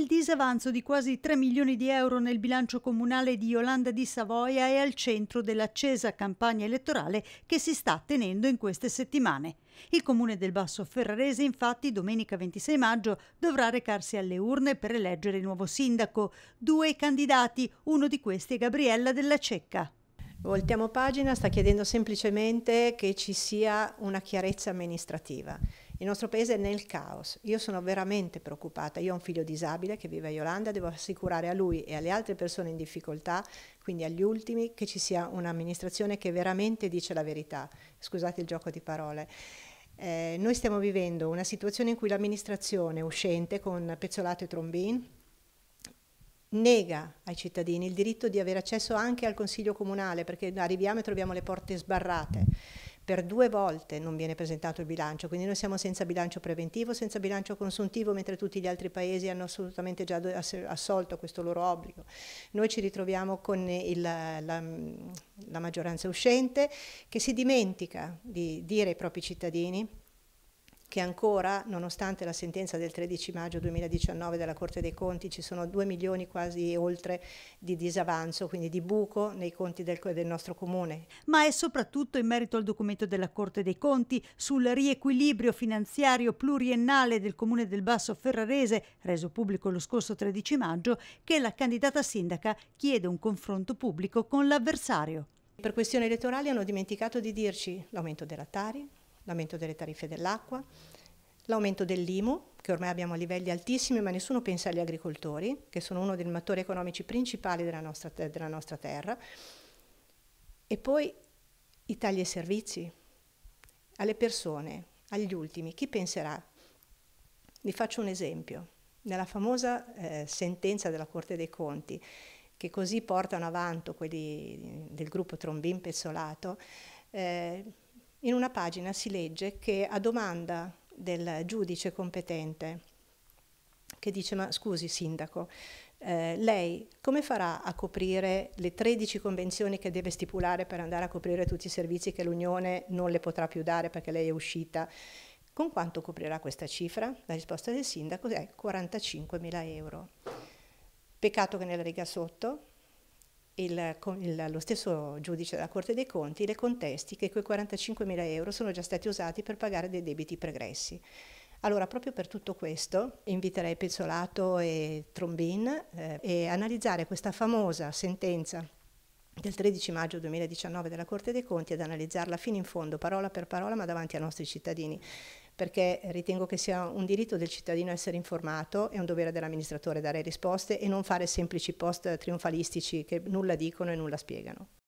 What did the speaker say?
Il disavanzo di quasi 3 milioni di euro nel bilancio comunale di Yolanda di Savoia è al centro dell'accesa campagna elettorale che si sta tenendo in queste settimane. Il comune del Basso Ferrarese, infatti, domenica 26 maggio dovrà recarsi alle urne per eleggere il nuovo sindaco. Due candidati, uno di questi è Gabriella della Cecca. Voltiamo pagina, sta chiedendo semplicemente che ci sia una chiarezza amministrativa. Il nostro paese è nel caos. Io sono veramente preoccupata. Io ho un figlio disabile che vive a Yolanda, devo assicurare a lui e alle altre persone in difficoltà, quindi agli ultimi, che ci sia un'amministrazione che veramente dice la verità. Scusate il gioco di parole. Eh, noi stiamo vivendo una situazione in cui l'amministrazione uscente con Pezzolato e Trombin nega ai cittadini il diritto di avere accesso anche al Consiglio Comunale, perché arriviamo e troviamo le porte sbarrate. Per due volte non viene presentato il bilancio, quindi noi siamo senza bilancio preventivo, senza bilancio consuntivo, mentre tutti gli altri paesi hanno assolutamente già assolto questo loro obbligo. Noi ci ritroviamo con il, la, la maggioranza uscente che si dimentica di dire ai propri cittadini che ancora, nonostante la sentenza del 13 maggio 2019 della Corte dei Conti, ci sono 2 milioni quasi oltre di disavanzo, quindi di buco nei conti del, del nostro comune. Ma è soprattutto in merito al documento della Corte dei Conti sul riequilibrio finanziario pluriennale del comune del Basso Ferrarese, reso pubblico lo scorso 13 maggio, che la candidata sindaca chiede un confronto pubblico con l'avversario. Per questioni elettorali hanno dimenticato di dirci l'aumento della Tari, l'aumento delle tariffe dell'acqua, l'aumento dell'IMU, che ormai abbiamo a livelli altissimi, ma nessuno pensa agli agricoltori, che sono uno dei motori economici principali della nostra, della nostra terra, e poi i tagli ai servizi, alle persone, agli ultimi, chi penserà? Vi faccio un esempio. Nella famosa eh, sentenza della Corte dei Conti, che così portano avanti quelli del gruppo Trombin Pezzolato, eh, in una pagina si legge che a domanda del giudice competente, che dice ma scusi sindaco, eh, lei come farà a coprire le 13 convenzioni che deve stipulare per andare a coprire tutti i servizi che l'Unione non le potrà più dare perché lei è uscita? Con quanto coprirà questa cifra? La risposta del sindaco è 45 mila euro. Peccato che nella riga sotto il, il, lo stesso giudice della Corte dei Conti le contesti che quei 45 mila euro sono già stati usati per pagare dei debiti pregressi. Allora, proprio per tutto questo, inviterei Pezzolato e Trombin eh, e analizzare questa famosa sentenza del 13 maggio 2019 della Corte dei Conti ad analizzarla fino in fondo, parola per parola, ma davanti ai nostri cittadini, perché ritengo che sia un diritto del cittadino essere informato e un dovere dell'amministratore dare risposte e non fare semplici post trionfalistici che nulla dicono e nulla spiegano.